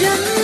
真。